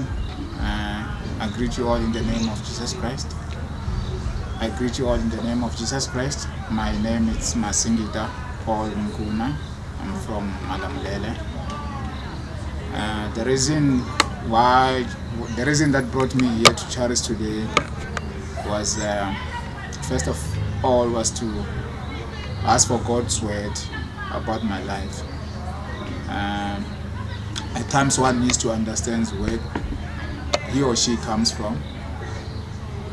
Uh, I greet you all in the name of Jesus Christ. I greet you all in the name of Jesus Christ. My name is Masingita Paul Nkuna. I'm from Malamulele. Uh, the reason why, the reason that brought me here to Charis today was, uh, first of all, was to ask for God's word about my life. Um, at times one needs to understand where he or she comes from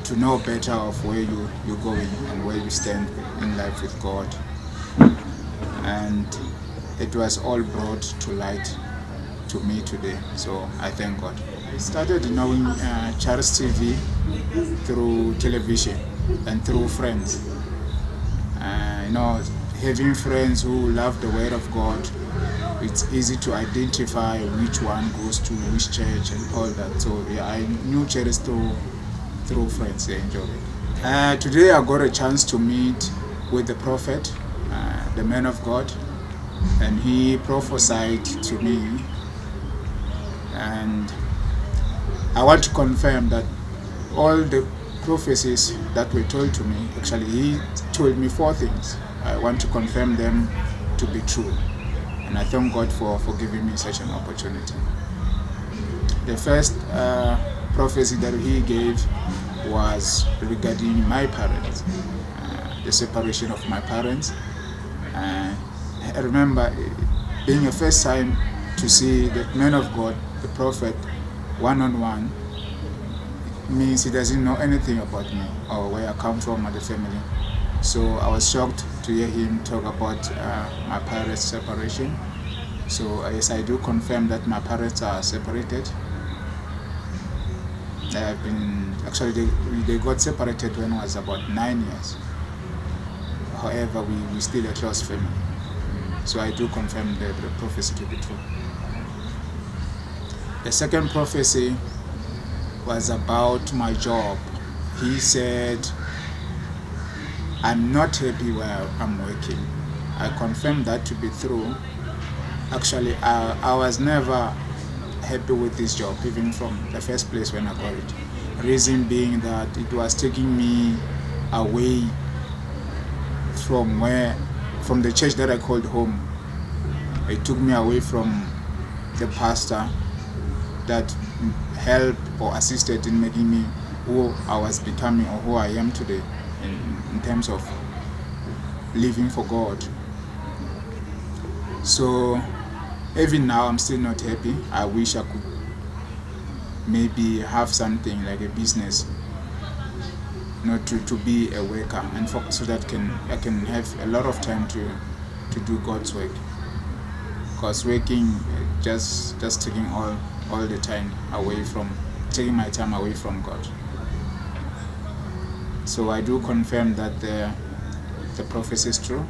to know better of where you, you're going and where you stand in life with God. And it was all brought to light to me today, so I thank God. I started knowing uh, Charis TV through television and through friends. Uh, you know, having friends who love the Word of God it's easy to identify which one goes to which church and all that. So yeah, I knew Charis through through friends. They enjoy it. Uh, today I got a chance to meet with the prophet, uh, the man of God, and he prophesied to me. And I want to confirm that all the prophecies that were told to me, actually, he told me four things. I want to confirm them to be true and I thank God for, for giving me such an opportunity. The first uh, prophecy that he gave was regarding my parents, uh, the separation of my parents. Uh, I remember being a first time to see the man of God, the prophet, one-on-one, -on -one, means he doesn't know anything about me or where I come from or the family. So I was shocked to hear him talk about uh, my parents' separation. So yes, I do confirm that my parents are separated. They have been actually they, they got separated when I was about nine years. However, we we still a close family. So I do confirm the, the prophecy to be true. The second prophecy was about my job. He said I'm not happy where I'm working. I confirm that to be true. Actually, I, I was never happy with this job, even from the first place when I got it. Reason being that it was taking me away from where, from the church that I called home. It took me away from the pastor that helped or assisted in making me who I was becoming or who I am today terms of living for God. So even now I'm still not happy. I wish I could maybe have something like a business not to, to be a worker and so that can I can have a lot of time to to do God's work because working just just taking all all the time away from taking my time away from God so I do confirm that the, the prophecy is true.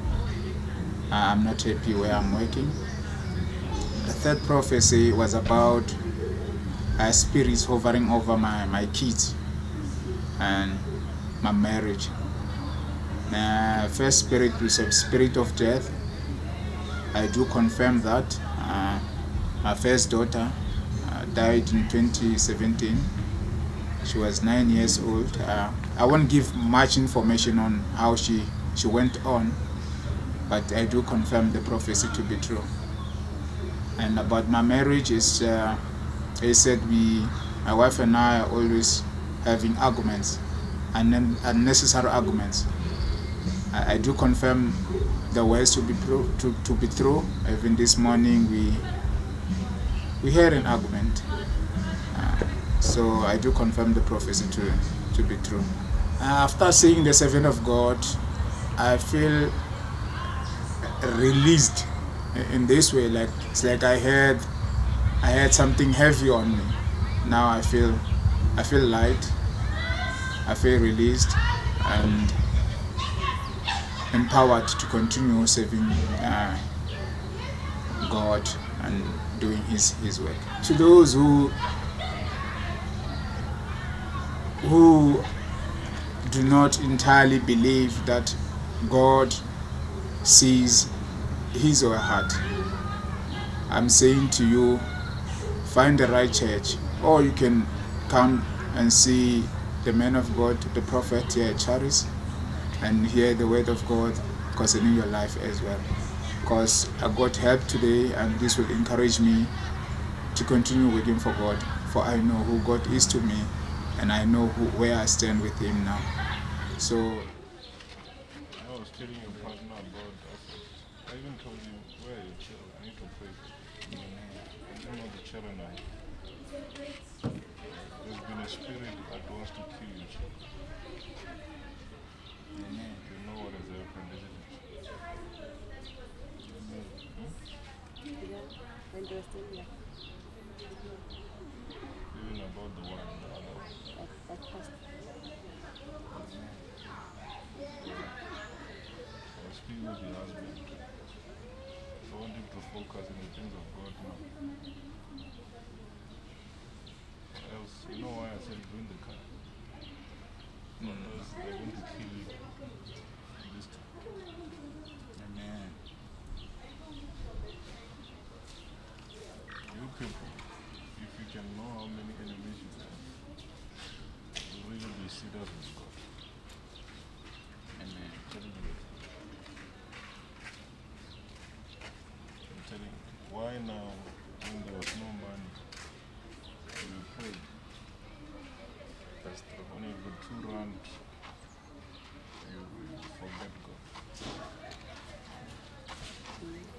I'm not happy where I'm working. The third prophecy was about uh, spirits hovering over my, my kids and my marriage. Uh, first spirit is a spirit of death. I do confirm that. Uh, my first daughter uh, died in 2017 she was nine years old. Uh, I won't give much information on how she, she went on, but I do confirm the prophecy to be true. And about my marriage is, uh, I said we, my wife and I are always having arguments, and unnecessary arguments. I, I do confirm the words to be to, to be true. Even this morning we we had an argument. Uh, so I do confirm the prophecy to, to be true. After seeing the servant of God, I feel released in this way. Like it's like I had I had something heavy on me. Now I feel I feel light. I feel released and empowered to continue serving uh, God and doing His His work. To those who who do not entirely believe that God sees his or her heart. I'm saying to you, find the right church or you can come and see the man of God, the prophet here at Charis, and hear the word of God concerning your life as well. Because I got help today, and this will encourage me to continue working for God. For I know who God is to me, and I know who, where I stand with Him now. So I was telling your partner about us. I even told him, where are your children? I need to pray. I don't know the children are. There's been a spirit that wants to kill you. You know what has happened, isn't it? When they were still Even about the one, passed. I was speaking with your husband. I want him to focus on the things of God now. Else, you know why I said bring the car? Because to kill you this time. Amen. You people, if you can know how many enemies you have, you really be serious with God. Amen. I'm telling you. I'm telling you. Why now, when there was no money, we prayed. Pastor, when you got two rand, you will forget God.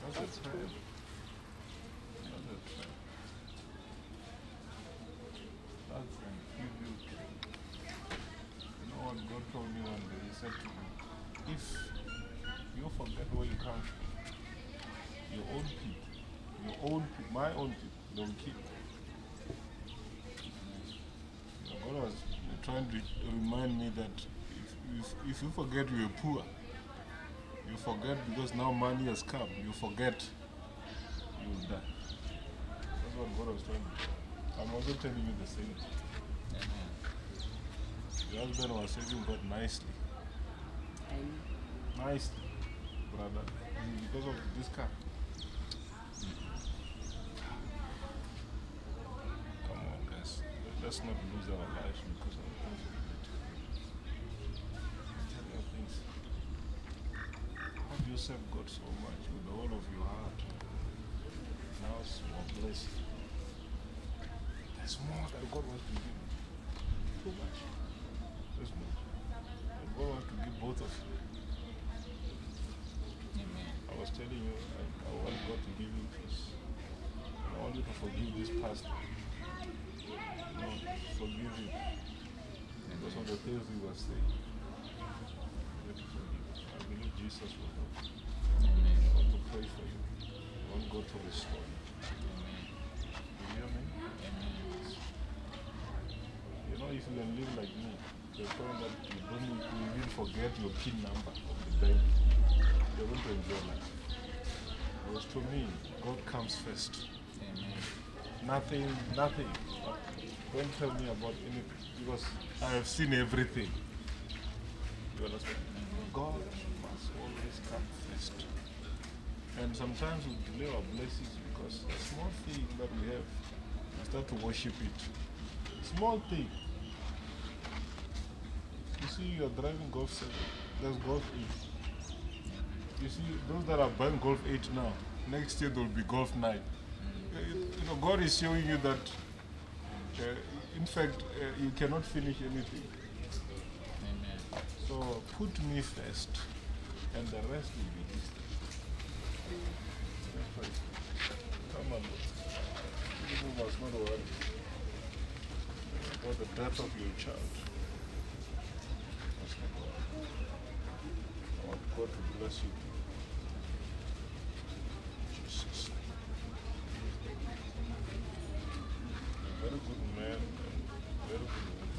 That's a prayer. That's a prayer. That's an evil prayer. You know what God told me one day? He said to me, if you forget where you come from, your own people, your own people, my own people, they'll kill you. You know, God was trying to remind me that if, if, if you forget you're poor, you forget because now money has come, you forget you will die. That's what God was trying to do. I'm also telling you the same thing. Your husband was saving God nicely. Nicely, brother. Because of this car. Come on, Let's not lose our lives because of things we did. Tell you things. How do you God so much with all of your heart? Now it's more blessing. There's more that God wants to give you. Too much. There's more. And God wants to give both of you. Amen. I was telling you, I, I want God to give you peace. I want you to forgive this pastor. You forgive him. Because of the things we was saying. You. I believe Jesus will help you. Amen. I want to pray for you. I want God to restore you. You hear me? You know, if you can live like me, the point that you don't you even forget your PIN number of the bank, you're going to enjoy life. Because to me, God comes first. Amen. Nothing, nothing. Don't tell me about anything because I have seen everything. You understand? God must always come first. And sometimes we delay our blessings because a small thing that we have, we start to worship it. Small thing. You see, you're driving Golf 7, there's Golf 8. You see, those that are buying Golf 8 now, next year there will be Golf 9. Uh, You know, God is showing you that, uh, in fact, uh, you cannot finish anything. Amen. So put me first, and the rest will be history. Come on. You must not worry about the death of your child. I want God to bless you. Jesus. You're a very good man and very good woman.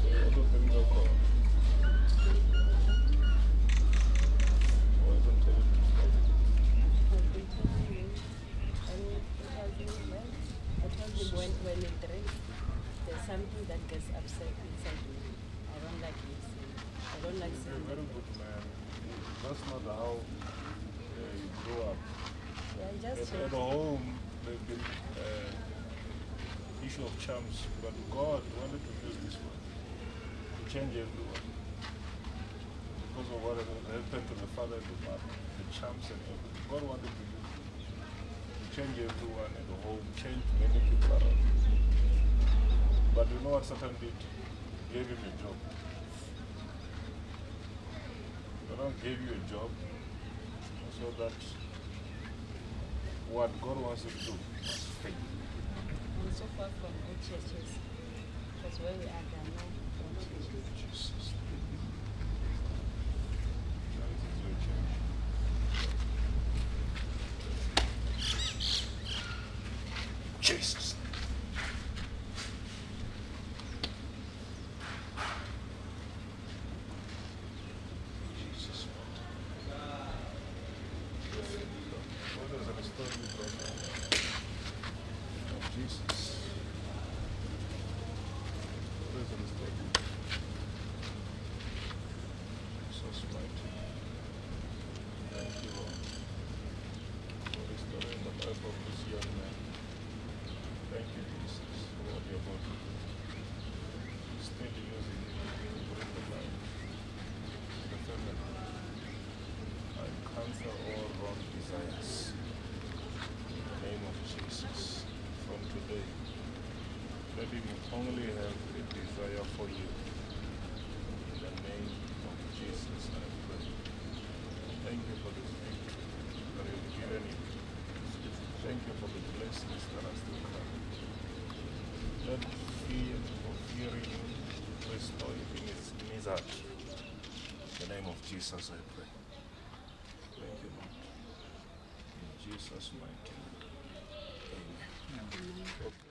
So all the things are gone. Oh, I don't tell you to stop. I've been telling you, and it has been well. I told him when, when it rains, there's something that gets upset inside me. I don't like listening. I don't like You're a seeing very them. good man. That's not how uh, you grow up. Yeah, At, just at the home, they've been uh, issue of charms, but God wanted to use this one to change everyone. Because of what happened to the father and the mother, the charms and everything. God wanted it to change everyone at the home, change many people around. But you know what Satan did? Gave him a job. God gave you a job so that what God wants you to do must fail. And so far from all churches, because where we are, there are no churches. Jesus. Now this is your church. Jesus. Jesus. What does it restore you from? Oh, Jesus. What does it restore you? Jesus mighty. Thank you, Lord, for restoring the life of this young man. Thank you, Jesus, for what you're about to do. Still using it to bring the life to the family. I cancel all wrong desires. In the name of Jesus, from today, let him only have a desire for you. In the name of Jesus, I pray. Thank you for this victory that you've given him. Thank you fear of it in in the name of Jesus, I pray. Thank you, Lord. In Jesus' mighty name. Amen. Okay.